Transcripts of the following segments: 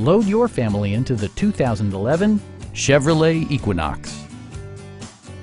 Load your family into the 2011 Chevrolet Equinox.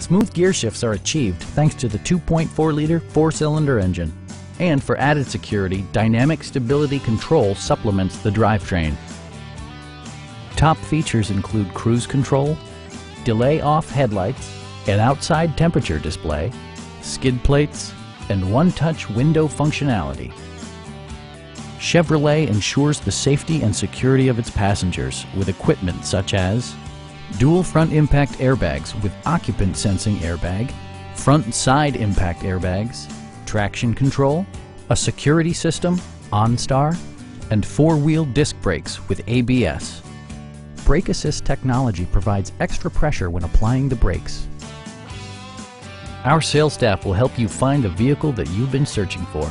Smooth gear shifts are achieved thanks to the 2.4-liter four-cylinder engine. And for added security, Dynamic Stability Control supplements the drivetrain. Top features include cruise control, delay-off headlights, an outside temperature display, skid plates, and one-touch window functionality. Chevrolet ensures the safety and security of its passengers with equipment such as dual front impact airbags with occupant sensing airbag, front side impact airbags, traction control, a security system, OnStar, and four-wheel disc brakes with ABS. Brake Assist technology provides extra pressure when applying the brakes. Our sales staff will help you find the vehicle that you've been searching for.